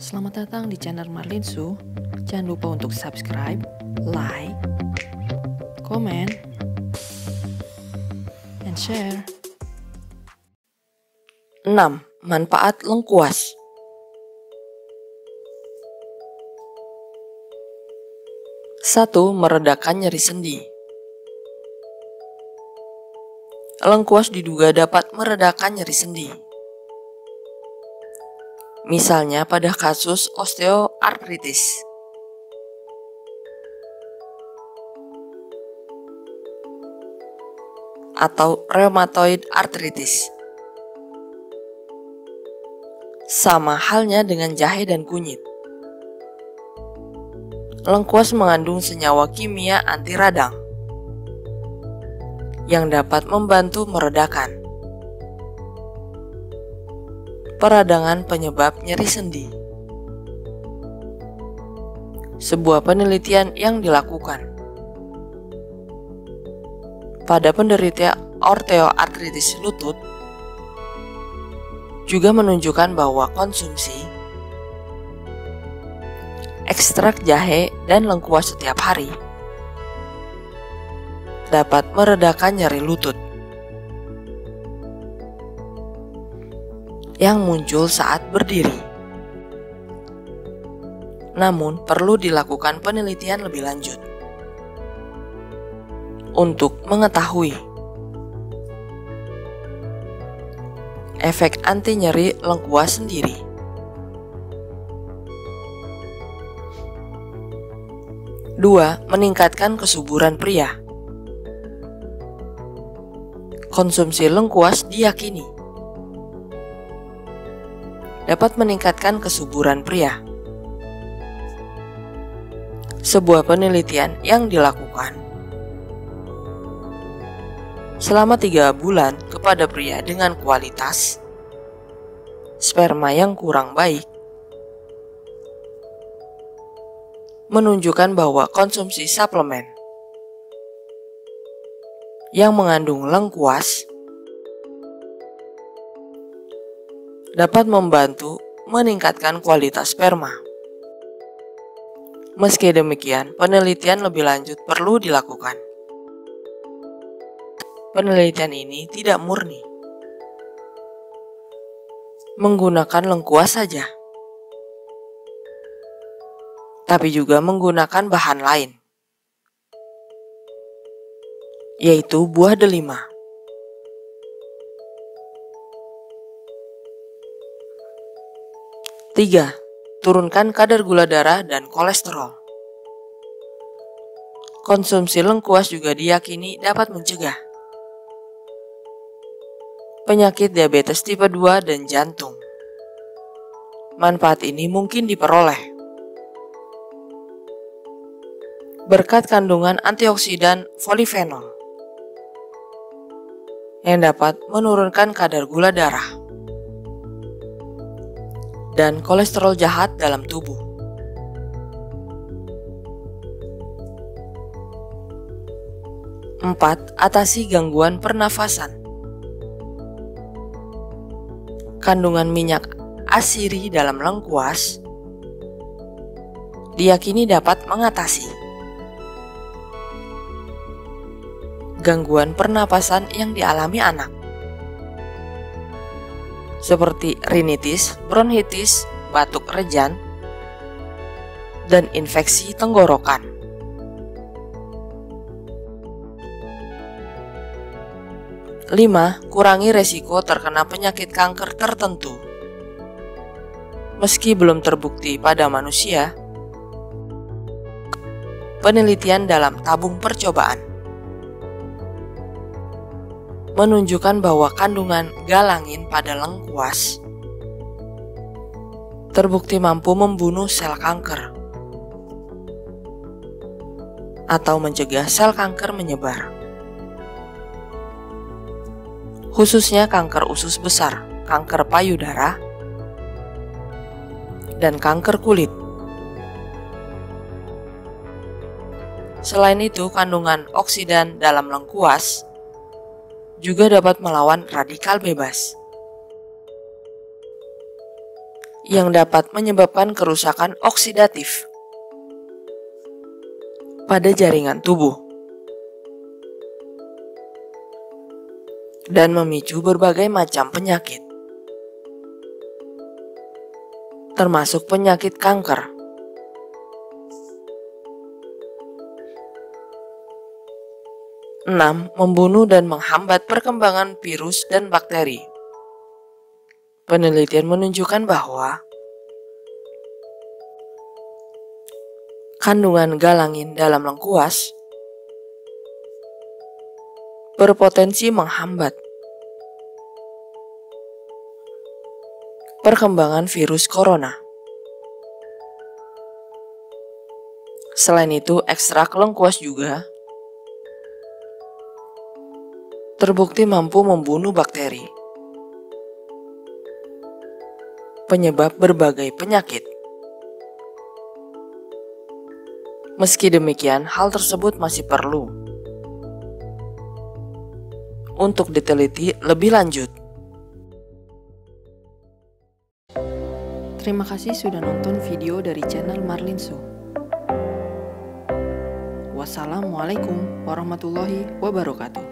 Selamat datang di channel Marlin Su. Jangan lupa untuk subscribe, like, komen, and share. 6. Manfaat lengkuas Satu, meredakan nyeri sendi. Lengkuas diduga dapat meredakan nyeri sendi. Misalnya pada kasus osteoartritis. atau rheumatoid arthritis. Sama halnya dengan jahe dan kunyit. Lengkuas mengandung senyawa kimia anti radang yang dapat membantu meredakan peradangan penyebab nyeri sendi. Sebuah penelitian yang dilakukan pada penderita osteoartritis lutut juga menunjukkan bahwa konsumsi ekstrak jahe dan lengkuas setiap hari dapat meredakan nyeri lutut. Yang muncul saat berdiri. Namun, perlu dilakukan penelitian lebih lanjut untuk mengetahui efek anti nyeri lengkuas sendiri. Dua, meningkatkan kesuburan pria. Konsumsi lengkuas diyakini dapat meningkatkan kesuburan pria. Sebuah penelitian yang dilakukan selama tiga bulan kepada pria dengan kualitas sperma yang kurang baik menunjukkan bahwa konsumsi suplemen yang mengandung lengkuas dapat membantu meningkatkan kualitas sperma. Meski demikian, penelitian lebih lanjut perlu dilakukan. Penelitian ini tidak murni. Menggunakan lengkuas saja. Tapi juga menggunakan bahan lain. Yaitu buah delima. 3. Turunkan kadar gula darah dan kolesterol. Konsumsi lengkuas juga diyakini dapat mencegah penyakit diabetes tipe 2 dan jantung. Manfaat ini mungkin diperoleh berkat kandungan antioksidan polifenol yang dapat menurunkan kadar gula darah dan kolesterol jahat dalam tubuh. Empat, atasi gangguan pernafasan. Kandungan minyak asiri dalam lengkuas diyakini dapat mengatasi gangguan pernapasan yang dialami anak seperti rinitis, bronkitis, batuk rejan, dan infeksi tenggorokan. Lima, kurangi resiko terkena penyakit kanker tertentu. Meski belum terbukti pada manusia, penelitian dalam tabung percobaan menunjukkan bahwa kandungan galangin pada lengkuas terbukti mampu membunuh sel kanker atau mencegah sel kanker menyebar. Khususnya kanker usus besar, kanker payudara, dan kanker kulit. Selain itu, kandungan oksidan dalam lengkuas juga dapat melawan radikal bebas. yang dapat menyebabkan kerusakan oksidatif pada jaringan tubuh dan memicu berbagai macam penyakit, termasuk penyakit kanker. 6. Membunuh dan menghambat perkembangan virus dan bakteri. Penelitian menunjukkan bahwa kandungan galangin dalam lengkuas berpotensi menghambat perkembangan virus corona. Selain itu, ekstrak lengkuas juga terbukti mampu membunuh bakteri, penyebab berbagai penyakit. Meski demikian, hal tersebut masih perlu untuk diteliti lebih lanjut. Terima kasih sudah nonton video dari channel Marlinso. Wassalamualaikum warahmatullahi wabarakatuh.